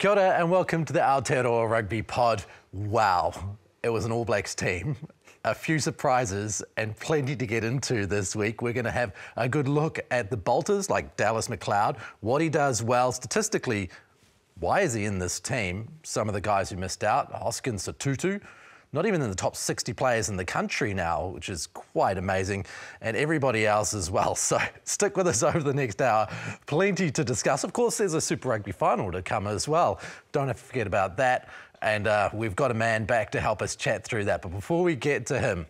Kia ora and welcome to the Aotearoa Rugby Pod. Wow, it was an All Blacks team. A few surprises and plenty to get into this week. We're going to have a good look at the bolters like Dallas McLeod, what he does well statistically. Why is he in this team? Some of the guys who missed out, Hoskins Sotutu, not even in the top 60 players in the country now, which is quite amazing, and everybody else as well. So stick with us over the next hour. Plenty to discuss. Of course, there's a Super Rugby final to come as well. Don't have to forget about that. And uh, we've got a man back to help us chat through that. But before we get to him,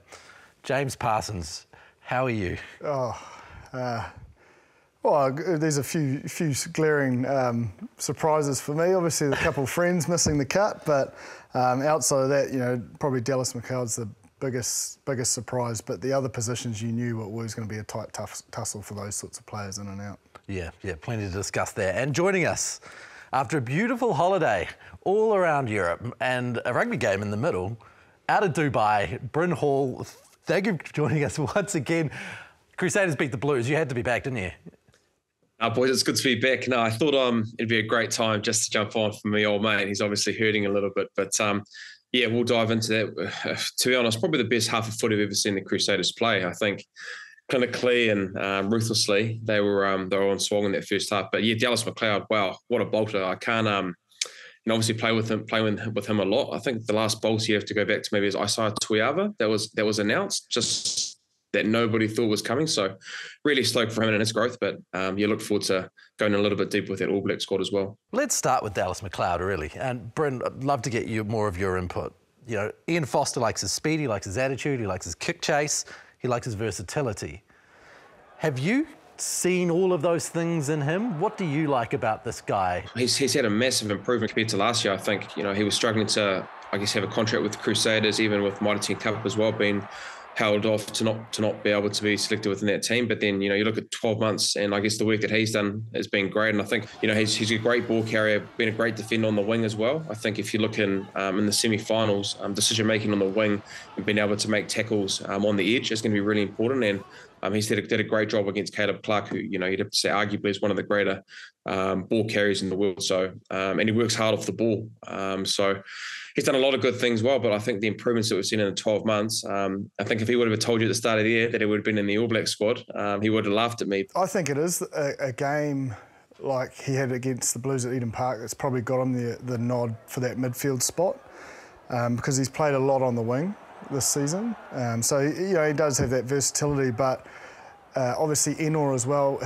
James Parsons, how are you? Oh, uh, well, there's a few few glaring um, surprises for me. Obviously, a couple of friends missing the cut, but um, outside of that, you know, probably Dallas McLeod's the biggest biggest surprise. But the other positions, you knew what was going to be a tight tough, tussle for those sorts of players in and out. Yeah, yeah, plenty to discuss there. And joining us after a beautiful holiday all around Europe and a rugby game in the middle, out of Dubai, Bryn Hall. Thank you for joining us once again. Crusaders beat the Blues. You had to be back, didn't you? Uh, boys, it's good to be back. No, I thought um, it'd be a great time just to jump on for me old mate. He's obviously hurting a little bit, but um, yeah, we'll dive into that. to be honest, probably the best half of foot I've ever seen the Crusaders play. I think clinically and um, ruthlessly, they were um, they were on swung in that first half. But yeah, Dallas McLeod, wow, what a bolter! I can't um, and obviously play with him, play with, with him a lot. I think the last bolt you have to go back to maybe is Isaah Tuiava that was that was announced just that nobody thought was coming. So really stoked for him and his growth. But um, you look forward to going a little bit deeper with that All Black squad as well. Let's start with Dallas McLeod, really. And Bryn, I'd love to get you more of your input. You know, Ian Foster likes his speed, he likes his attitude, he likes his kick chase, he likes his versatility. Have you seen all of those things in him? What do you like about this guy? He's, he's had a massive improvement compared to last year. I think, you know, he was struggling to, I guess, have a contract with the Crusaders, even with Mitre 10 Cup as well, being held off to not to not be able to be selected within that team. But then you know you look at 12 months, and I guess the work that he's done has been great. And I think you know he's, he's a great ball carrier, been a great defender on the wing as well. I think if you look in um, in the semi-finals, um, decision making on the wing and being able to make tackles um, on the edge is going to be really important. And um, he's did a, did a great job against Caleb Clarke, who you know you'd have to say arguably is one of the greater um, ball carriers in the world. So um, and he works hard off the ball. Um, so he's done a lot of good things well. But I think the improvements that we've seen in the 12 months, um, I think if he would have told you at the start of the year that he would have been in the All Black squad, um, he would have laughed at me. I think it is a, a game like he had against the Blues at Eden Park that's probably got him the the nod for that midfield spot because he's played a lot on the wing this season. Um, so you know he does have that versatility, but uh, obviously Ennor as well.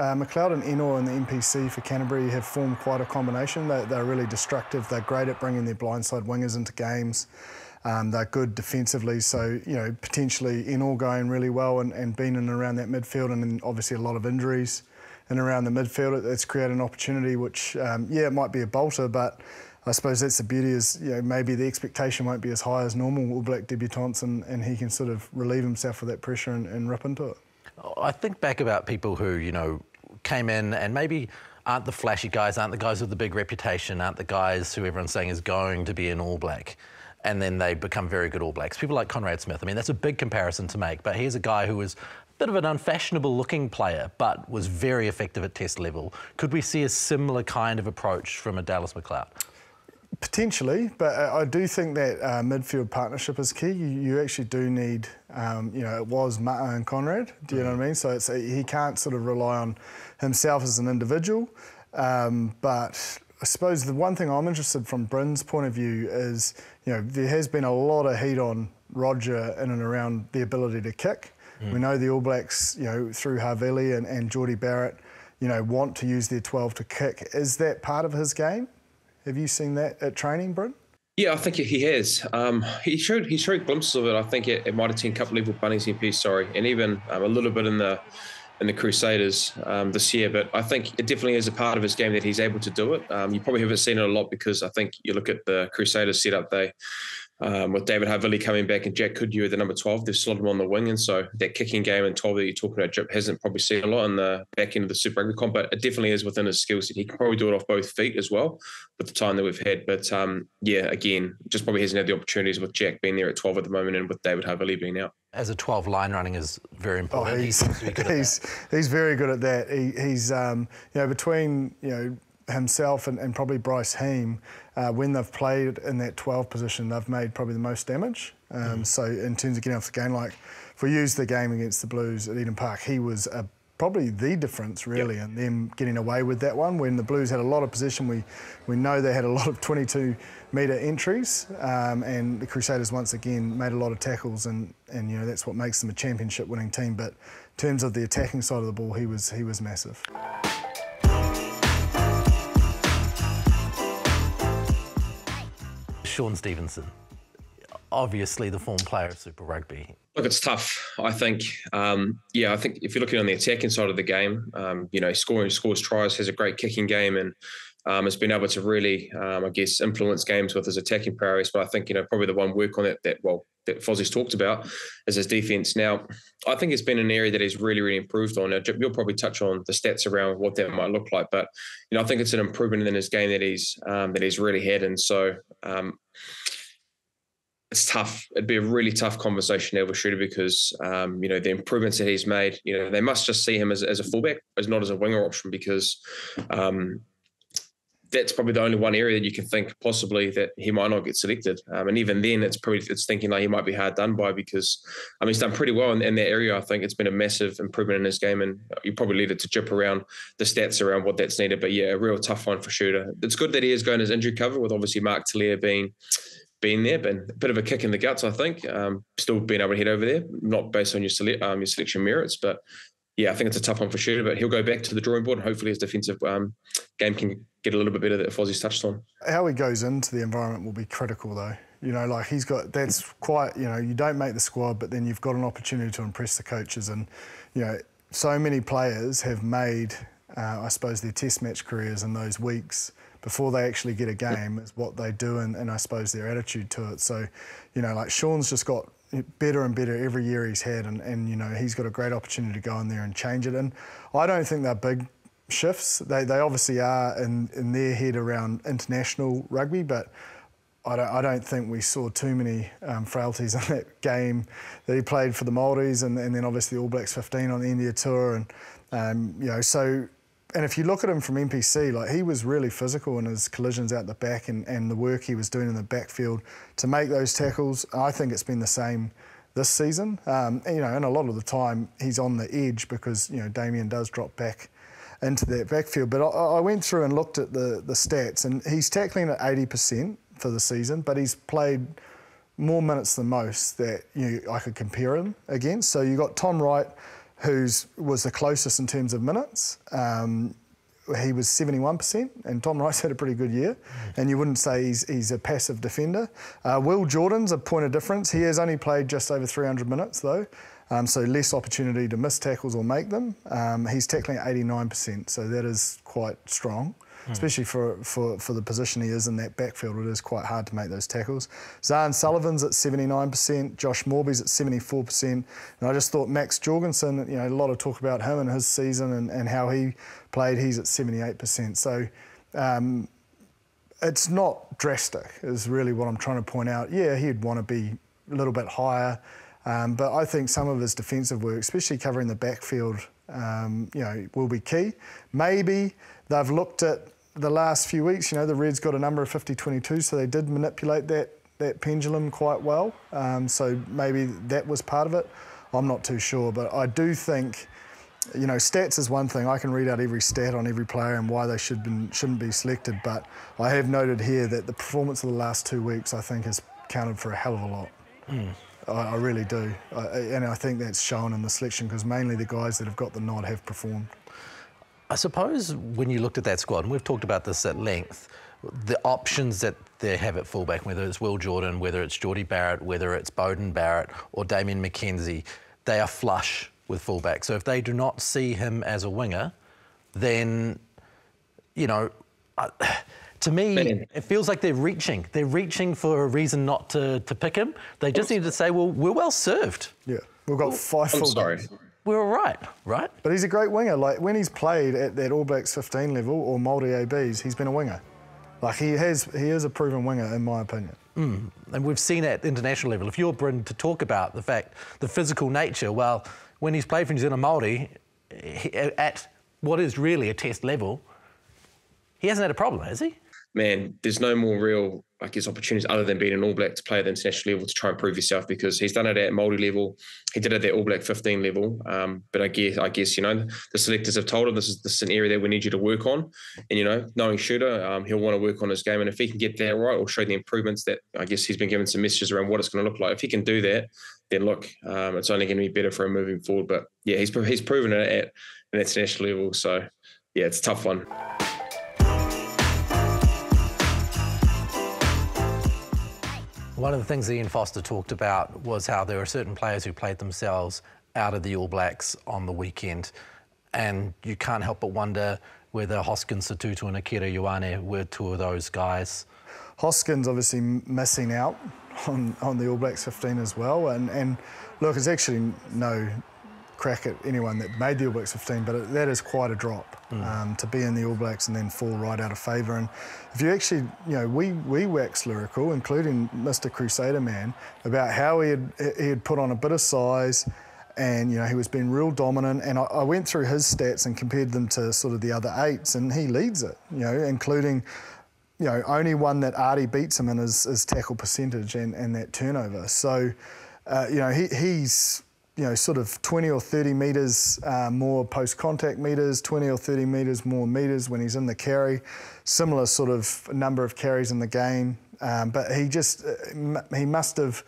Uh, McLeod and Ennor in the NPC for Canterbury have formed quite a combination. They're, they're really destructive. They're great at bringing their blindside wingers into games. Um, they're good defensively, so you know potentially Ennor going really well and, and being in and around that midfield, and then obviously a lot of injuries in and around the midfield. It's created an opportunity, which um, yeah, it might be a bolter, but I suppose that's the beauty is, you know, maybe the expectation won't be as high as normal All Black debutants and, and he can sort of relieve himself of that pressure and, and rip into it. I think back about people who, you know, came in and maybe aren't the flashy guys, aren't the guys with the big reputation, aren't the guys who everyone's saying is going to be an All Black. And then they become very good All Blacks. People like Conrad Smith. I mean, that's a big comparison to make, but here's a guy who was a bit of an unfashionable looking player, but was very effective at test level. Could we see a similar kind of approach from a Dallas McLeod? Potentially, but I do think that uh, midfield partnership is key. You, you actually do need, um, you know, it was Ma'a and Conrad. Do you mm. know what I mean? So it's, he can't sort of rely on himself as an individual. Um, but I suppose the one thing I'm interested from Bryn's point of view is, you know, there has been a lot of heat on Roger in and around the ability to kick. Mm. We know the All Blacks, you know, through Havili and, and Jordie Barrett, you know, want to use their 12 to kick. Is that part of his game? Have you seen that at training, Bryn? Yeah, I think he has. Um, he showed he showed glimpses of it. I think it, it might have seen a couple level Bunnings NPC, sorry, and even um, a little bit in the in the Crusaders um, this year. But I think it definitely is a part of his game that he's able to do it. Um, you probably haven't seen it a lot because I think you look at the Crusaders setup. They um, with David Havili coming back and Jack Goodhue at the number 12, they've slotted him on the wing. And so that kicking game and 12 that you're talking about, Jip hasn't probably seen a lot in the back end of the Super Rugby comp, but it definitely is within his skill set. He can probably do it off both feet as well with the time that we've had. But um, yeah, again, just probably hasn't had the opportunities with Jack being there at 12 at the moment and with David Havili being out. As a 12 line running is very oh, important. Oh, he's, he's, he's very good at that. He, he's, um, you know, between, you know, himself and, and probably Bryce Heem, uh, when they've played in that 12 position, they've made probably the most damage. Um, mm. So in terms of getting off the game, like if we use the game against the Blues at Eden Park, he was a probably the difference really yep. in them getting away with that one. When the Blues had a lot of possession, we we know they had a lot of 22 metre entries, um, and the Crusaders once again made a lot of tackles, and and you know that's what makes them a championship winning team. But in terms of the attacking side of the ball, he was he was massive. Shaun Stevenson, obviously the form player of Super Rugby. Look, it's tough. I think, um, yeah, I think if you're looking on the attacking side of the game, um, you know, scoring scores tries, has a great kicking game, and um, has been able to really, um, I guess, influence games with his attacking prowess. But I think, you know, probably the one work on it that, well, that Fozzie's talked about is his defense. Now, I think it's been an area that he's really, really improved on. You'll probably touch on the stats around what that might look like, but you know, I think it's an improvement in his game that he's um, that he's really had, and so um, it's tough. It'd be a really tough conversation there with Shooter because um, you know the improvements that he's made. You know they must just see him as, as a fullback, as not as a winger option, because um, that's probably the only one area that you can think possibly that he might not get selected. Um, and even then, it's probably it's thinking like he might be hard done by because I mean he's done pretty well in, in, that area. I think it's been a massive improvement in his game, and you probably lead it to jip around the stats around what that's needed. But yeah, a real tough one for Shooter. It's good that he is going his injury cover with obviously Mark Telea being being there, but a bit of a kick in the guts, I think. Um, still being able to head over there, not based on your um, your selection merits, but yeah, I think it's a tough one for Shooter, but he'll go back to the drawing board and hopefully his defensive um, game can get a little bit better that Fozzie's touched on. How he goes into the environment will be critical though. You know, like he's got that's quite. You know, you don't make the squad, but then you've got an opportunity to impress the coaches, and you know, so many players have made, uh, I suppose, their Test match careers in those weeks before they actually get a game is what they do and, and I suppose their attitude to it. So, you know, like Shaun's just got better and better every year he's had and, and you know he's got a great opportunity to go in there and change it and I don't think they're big shifts they, they obviously are in, in their head around international rugby but I don't, I don't think we saw too many um, frailties in that game that he played for the Māoris and, and then obviously All Blacks 15 on the India tour and um, you know so and if you look at him from NPC, like he was really physical in his collisions out the back and, and the work he was doing in the backfield to make those tackles. I think it's been the same this season. Um, and, you know, and a lot of the time he's on the edge because you know Damien does drop back into that backfield. But I, I went through and looked at the the stats, and he's tackling at 80% for the season, but he's played more minutes than most that you know, I could compare him against. So you got Tom Wright who was the closest in terms of minutes. Um, he was 71%, and Tom Rice had a pretty good year. And you wouldn't say he's, he's a passive defender. Uh, Will Jordan's a point of difference. He has only played just over 300 minutes, though, um, so less opportunity to miss tackles or make them. Um, he's tackling at 89%, so that is quite strong mm. especially for, for, for the position he is in that backfield. It is quite hard to make those tackles. Zarn Sullivan's at 79%, Josh Moorby's at 74%, and I just thought Max Jorgensen, you know, a lot of talk about him and his season and, and how he played, he's at 78%. So um, it's not drastic, is really what I'm trying to point out. Yeah, he'd want to be a little bit higher. Um, but I think some of his defensive work, especially covering the backfield, um, you know, will be key. Maybe they've looked at the last few weeks, you know, the Reds got a number of 50-22, so they did manipulate that that pendulum quite well. Um, so maybe that was part of it. I'm not too sure, but I do think, you know, stats is one thing. I can read out every stat on every player and why they should been, shouldn't be selected. But I have noted here that the performance of the last two weeks, I think, has counted for a hell of a lot. Mm. I, I, really do, I, and I think that's shown in the selection because mainly the guys that have got the nod have performed. I suppose when you looked at that squad, and we've talked about this at length, the options that they have at fullback, whether it's Will Jordan, whether it's Jordie Barrett, whether it's Beauden Barrett or Damien McKenzie, they are flush with fullback. So if they do not see him as a winger, then, you know, to me, it feels like they're reaching. They're reaching for a reason not to, to pick him. They just need to say, well, we're well served. Yeah, we've got five I'm fullbacks. Sorry we're all right, right? But he's a great winger. Like when he's played at that All Blacks 15 level or Māori ABs, he's been a winger. Like he has, he is a proven winger in my opinion. Mm. And we've seen at international level. If you're Bryn to talk about the fact, the physical nature, well, when he's played for New Zealand Māori, at what is really a test level, he hasn't had a problem, has he? Man, there's no more real, I guess, opportunities other than being an All Black to play at the international level to try and prove yourself because he's done it at Māori level. He did it at All Black 15 level. Um, but I guess, I guess, you know, the selectors have told him this is, this is an area that we need you to work on. And, you know, knowing Shooter, um, he'll want to work on his game. And if he can get that right or show the improvements that I guess he's been given some messages around what it's going to look like, if he can do that, then look, um, it's only going to be better for him moving forward. But yeah, he's, he's proven it at an international level. So, yeah, it's a tough one. One of the things Ian Foster talked about was how there are certain players who played themselves out of the All Blacks on the weekend. And you can't help but wonder whether Hoskins, Sotutu, and Akira Ioane were two of those guys. Hoskins obviously missing out on, on the All Blacks 15 as well. And, and look, it's actually no crack at anyone that made the All Blacks 15, but it, that is quite a drop mm. um, to be in the All Blacks and then fall right out of favour. And if you actually, you know, we we wax lyrical, including Mr. Crusader Man, about how he had he had put on a bit of size. And you know he was being real dominant, and I, I went through his stats and compared them to sort of the other eights, and he leads it. You know, including you know, only one that Ardie beats him in is, is tackle percentage and, and that turnover. So, uh, you know, he, he's you know, sort of 20 or 30 metres uh, more post contact metres, 20 or 30 metres more metres when he's in the carry. Similar sort of number of carries in the game. Um, but he just, uh, he must have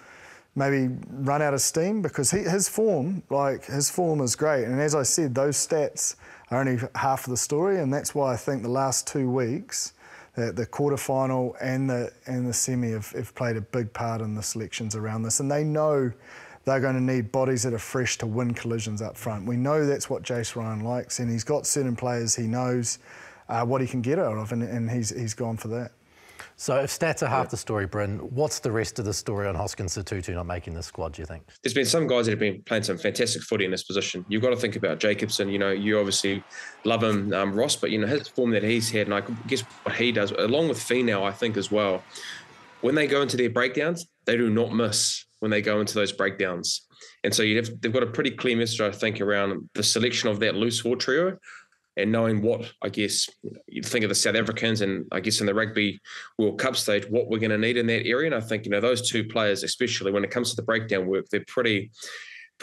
maybe run out of steam because he, his form, like his form is great. And as I said, those stats are only half of the story. And that's why I think the last two weeks, the, the quarterfinal and the, and the semi have, have played a big part in the selections around this. And they know they're going to need bodies that are fresh to win collisions up front. We know that's what Jace Ryan likes, and he's got certain players he knows uh, what he can get out of, and, and he's, he's gone for that. So if stats are half the story, Bryn, what's the rest of the story on Hoskins Sotutu not making the squad, do you think? There's been some guys that have been playing some fantastic footy in this position. You've got to think about Jacobson. You know, you obviously love him, um, Ross, but, you know, his form that he's had, and I guess what he does, along with Finau, I think, as well, when they go into their breakdowns, they do not miss when they go into those breakdowns. And so have, they've got a pretty clear message, I think, around the selection of that loose forward trio and knowing what I guess you think of the South Africans and I guess in the rugby World Cup stage, what we're going to need in that area. And I think you know those two players, especially when it comes to the breakdown work, they're pretty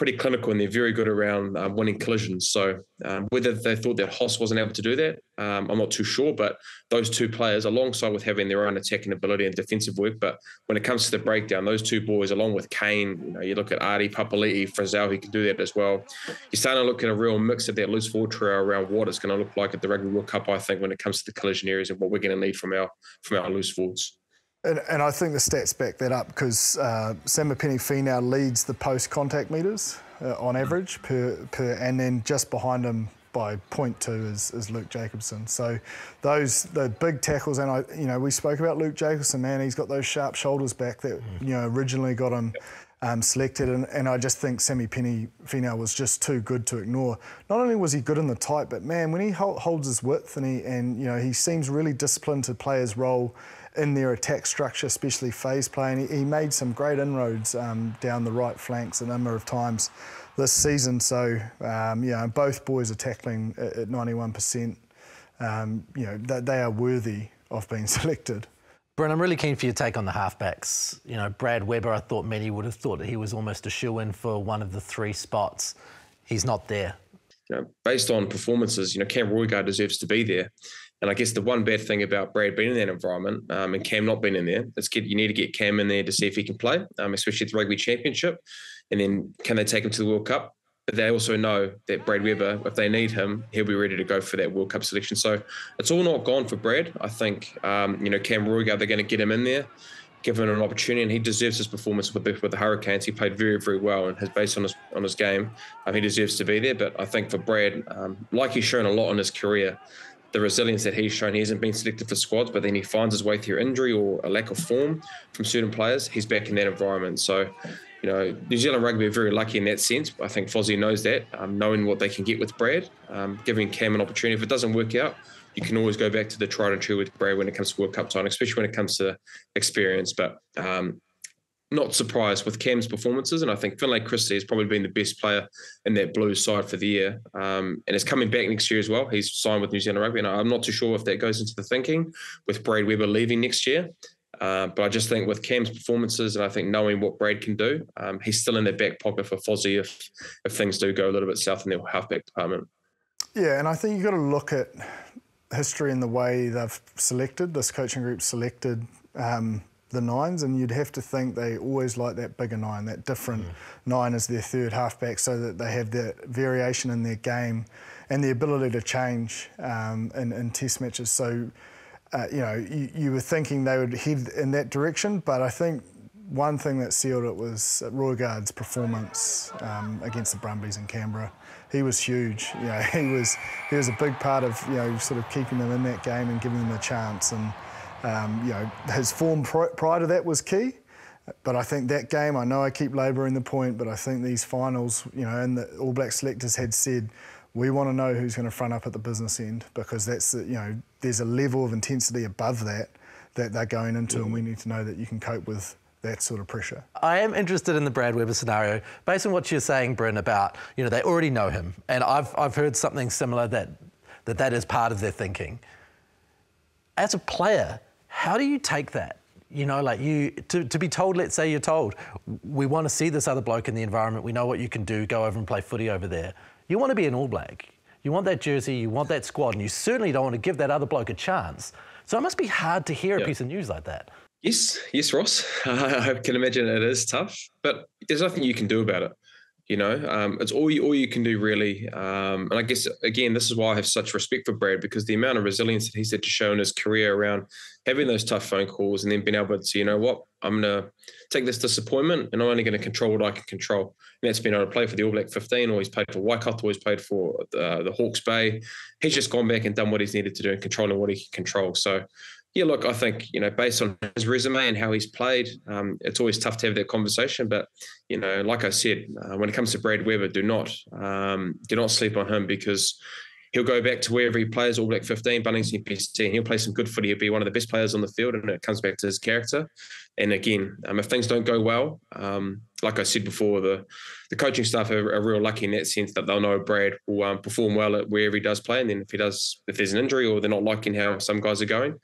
pretty clinical and they're very good around um, winning collisions. So um, whether they thought that Hoss wasn't able to do that, um, I'm not too sure. But those two players, alongside with having their own attacking ability and defensive work, but when it comes to the breakdown, those two boys, along with Cane, you know, you look at Ardie, Papali'i, Frizell, he can do that as well. You're starting to look at a real mix of that loose forward trio around what it's going to look like at the Rugby World Cup. I think when it comes to the collision areas and what we're going to need from our from our loose forwards. And, and, I think the stats back that up because uh, Samipeni Finau leads the post contact meters uh, on average per, per, and then just behind him by 0.2 is, is Luke Jacobson. So those the big tackles, and I, you know, we spoke about Luke Jacobson, man. He's got those sharp shoulders back that mm. you know originally got him. Um, selected, and, and I just think Samipeni Finau was just too good to ignore. Not only was he good in the tight, but man, when he holds his width and he and you know he seems really disciplined to play his role in their attack structure, especially phase play. And he, he made some great inroads um, down the right flanks a number of times this season. So, um, know, both boys are tackling at, at 91%. Um, you know, they, they are worthy of being selected. Bryn, I'm really keen for your take on the halfbacks. You know, Brad Weber, I thought many would have thought that he was almost a shoe in for one of the three spots. He's not there. You know, based on performances, you know, Cam Roigard deserves to be there. And I guess the one bad thing about Brad being in that environment um, and Cam not being in there, it's good. You need to get Cam in there to see if he can play, um, especially at the Rugby Championship. And then can they take him to the World Cup? But they also know that Brad Weber, if they need him, he'll be ready to go for that World Cup selection. So it's all not gone for Brad. I think, um, you know, Cam Roigard, they're going to get him in there, give him an opportunity, and he deserves his performance with the, with the Hurricanes. He played very, very well, and has based on his on his game, um, he deserves to be there. But I think for Brad, um, like he's shown a lot in his career, the resilience that he's shown. He hasn't been selected for squads, but then he finds his way through injury or a lack of form from certain players. He's back in that environment. So, you know, New Zealand rugby are very lucky in that sense. I think Fozzie knows that, um, knowing what they can get with Brad, um, giving Cam an opportunity. If it doesn't work out, you can always go back to the tried and true with Brad when it comes to World Cup time, especially when it comes to experience. But um, not surprised with Cam's performances, and I think Finlay Christie has probably been the best player in that blue side for the year, um, and is coming back next year as well. He's signed with New Zealand Rugby, and I'm not too sure if that goes into the thinking with Brad Weber leaving next year. Uh, but I just think with Cam's performances, and I think knowing what Brad can do, um, he's still in their back pocket for Fozzie if if things do go a little bit south in their halfback department. Yeah, and I think you've got to look at history and the way they've selected this coaching group selected um, the nines, and you'd have to think they always like that bigger nine, that different mm. nine as their third halfback, so that they have that variation in their game and the ability to change um, in, in test matches. So, uh, you know, you, you, were thinking they would head in that direction, but I think one thing that sealed it was Roigard's performance um, against the Brumbies in Canberra. He was huge. You know, he was he was a big part of you know sort of keeping them in that game and giving them a chance and. Um, you know, his form prior to that was key. But I think that game, I know I keep labouring the point, but I think these finals, you know, and the All Black selectors had said, we want to know who's going to front up at the business end because that's, you know, there's a level of intensity above that that they're going into, and we need to know that you can cope with that sort of pressure. I am interested in the Brad Weber scenario based on what you're saying, Bryn, about you know they already know him, and I've I've heard something similar that that that is part of their thinking. As a player, how do you take that? You know, like you to, to be told, let's say you're told, we want to see this other bloke in the environment. We know what you can do. Go over and play footy over there. You want to be an All Black. You want that jersey. You want that squad, and you certainly don't want to give that other bloke a chance. So it must be hard to hear a piece of news like that. Yes, yes, Ross. I can imagine it is tough, but there's nothing you can do about it. You know, um, it's all you all you can do really. Um, and I guess again, this is why I have such respect for Brad because the amount of resilience that he's had to show in his career around having those tough phone calls and then being able to, you know what, I'm gonna take this disappointment and I'm only going to control what I can control. And that's been able to play for the All Black 15, or he's played for Waikato, he's played for the, the Hawke's Bay. He's just gone back and done what he's needed to do and controlling what he can control. So yeah, look, I think you know, based on his resume and how he's played, um, it's always tough to have that conversation. But you know, like I said, uh, when it comes to Brad Weber, do not um, do not sleep on him because he'll go back to wherever he plays, All Black 15, Bunnings NPC, and he'll play some good footy. He'll be one of the best players on the field, and it comes back to his character. And again, um, if things don't go well, um, like I said before, the the coaching staff are, are, real lucky in that sense that they'll know Brad will um, perform well at wherever he does play, and then if he does, if there's an injury or they're not liking how some guys are going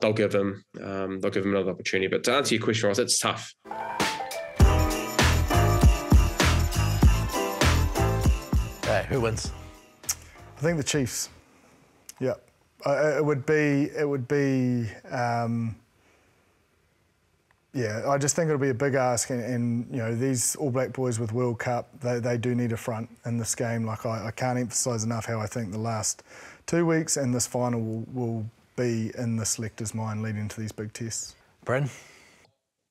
they'll give him um, they'll give him another opportunity. But to answer your question, Ross, it's tough. Hey, who wins? I think the Chiefs. Yeah, uh, it would be it would be. Um, yeah, I just think it'll be a big ask, and, and, you know these All Black boys with World Cup, they, they do need a front in this game. Like I, I can't emphasise enough how I think the last two weeks and this final will, will be in the selector's mind leading into these big tests? Bryn?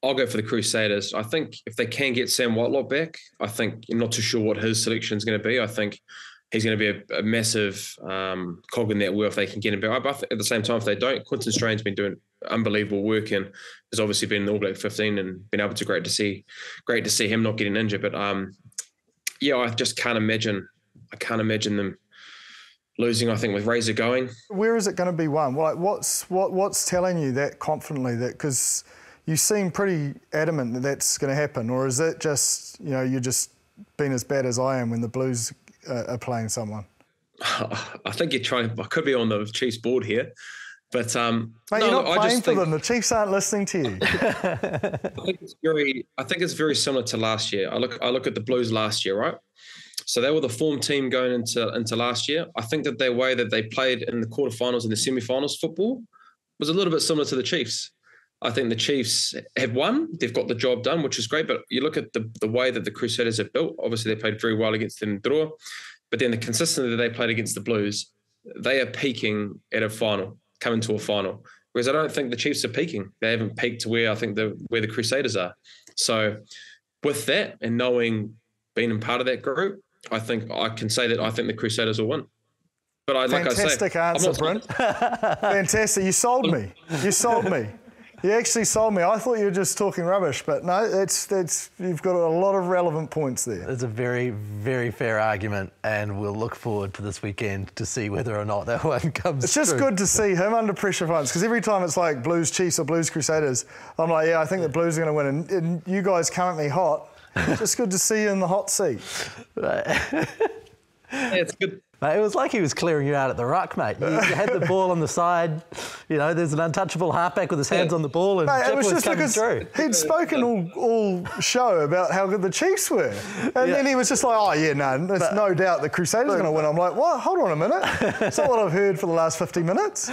I'll go for the Crusaders. I think if they can get Sam Whitelock back, I think I'm not too sure what his selection is going to be. I think he's going to be a, a massive um, cog in that wheel if they can get him back. But at the same time, if they don't, Quinten Strange's been doing unbelievable work and has obviously been in the All Black 15 and been able to great to see, great to see him not getting injured. But um, yeah, I just can't imagine. I can't imagine them losing, I think, with Razor going. Where is it going to be won? Like, what's what, what's telling you that confidently that because you seem pretty adamant that that's going to happen, or is it just you know you're just being as bad as I am when the Blues uh, are playing someone? I think you're trying. I could be on the Chiefs board here. But um, Mate, no, you're not playing for think, them. The Chiefs aren't listening to you. I think it's very. I think it's very similar to last year. I look. I look at the Blues last year, right? So they were the form team going into into last year. I think that their way that they played in the quarterfinals and the semifinals football was a little bit similar to the Chiefs. I think the Chiefs have won. They've got the job done, which is great. But you look at the, the way that the Crusaders are built. Obviously, they played very well against the draw, but then the consistency that they played against the Blues, they are peaking at a final, coming to a final. Whereas I don't think the Chiefs are peaking. They haven't peaked to where I think the where the Crusaders are. So, with that and knowing being a part of that group, I think I can say that I think the Crusaders will win. But I, like Fantastic I say, answer, Brent. Fantastic. You sold me. You sold me. You actually sold me. I thought you were just talking rubbish, but no, that's that's you've got a lot of relevant points there. It's a very, very fair argument, and we'll look forward to this weekend to see whether or not that one comes. It's just true. good to see him under pressure for once, because every time it's like Blues Chiefs or Blues Crusaders, I'm like, yeah, I think the Blues are going to win, and, and you guys come at me hot. It's just good to see you in the hot seat. Yeah, it's good. Mate, it was like he was clearing you out at the ruck, mate. You, you had the ball on the side. You know, there's an untouchable halfback with his hands Yeah. on the ball, and Mate, Chip it was was just coming because through. he'd spoken all, all show about how good the Chiefs were. And Yeah. then he was just like, oh, yeah, no, there's no doubt the Crusaders are going to win. I'm like, what? Hold on a minute. It's not what I've heard for the last 50 minutes.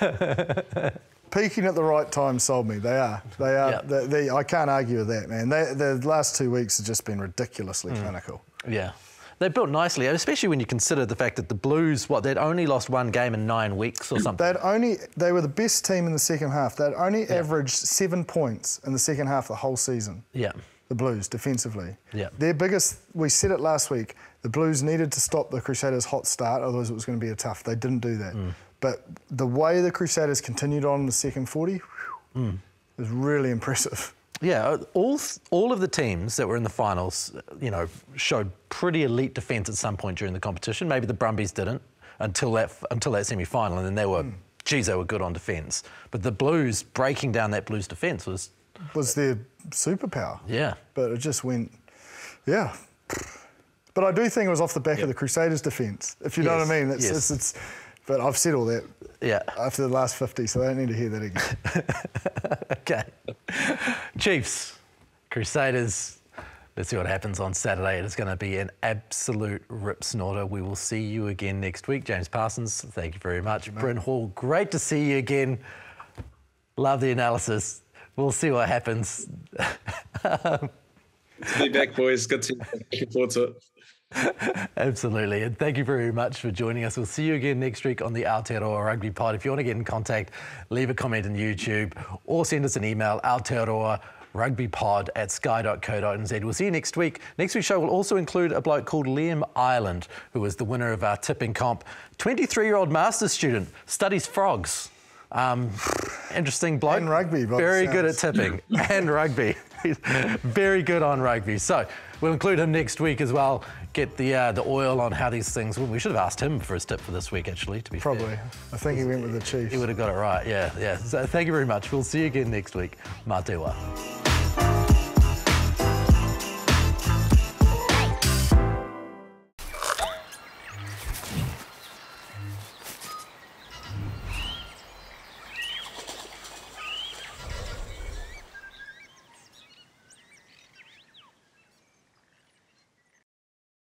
Peaking at the right time sold me. They are. They are. Yeah. They, they, I can't argue with that, man. They, the last two weeks have just been ridiculously Mm. clinical. Yeah. They built nicely, especially when you consider the fact that the Blues, what, they'd only lost one game in nine weeks or something. They'd only they were the best team in the second half. They'd only averaged seven points in the second half the whole season. yeah. The Blues defensively. Yeah. Their biggest. We said it last week. The Blues needed to stop the Crusaders' hot start, otherwise it was going to be a tough. They didn't do that. Mm. But the way the Crusaders continued on in the second forty whew, Mm. was really impressive. Yeah, all all of the teams that were in the finals, you know, showed pretty elite defence at some point during the competition. Maybe the Brumbies didn't until that until that semi-final, and then they were, geez, they were good on defence. But the Blues breaking down that Blues defence was, Was their superpower. yeah, But it just went, yeah. But I do think it was off the back of the Crusaders' defence, if you know what I mean. It's, yes. it's, it's, but I've said all that yeah. after the last 50, so I don't need to hear that again. Okay. Chiefs, Crusaders. Let's see what happens on Saturday. It is going to be an absolute rip snorter. We will see you again next week. James Parsons, thank you very much. Bryn Hall, great to see you again. Love the analysis. We'll see what happens. Be back, boys. Good to see you. looking forward to it. Absolutely. And thank you very much for joining us. We'll see you again next week on the Aotearoa Rugby Pod. If you want to get in contact, leave a comment on YouTube or send us an email, Aotearoa rugbypod at sky.co.nz. We'll see you next week. Next week's show will also include a bloke called Liam Ireland, who was the winner of our tipping comp. 23-year-old master's student, studies frogs. Um, interesting bloke. And rugby, Very good at tipping and rugby. He's very good on rugby. So we'll include him next week as well. Get the uh, the oil on how these things. We should have asked him for his tip for this week, actually. To be fair. Probably. I think he went with the Chiefs. he would have got it right. Yeah, yeah. So thank you very much. We'll see you again next week. Matewa.